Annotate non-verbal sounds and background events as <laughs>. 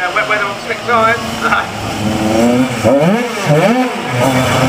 Uh, wet weather on slick tyres. <laughs>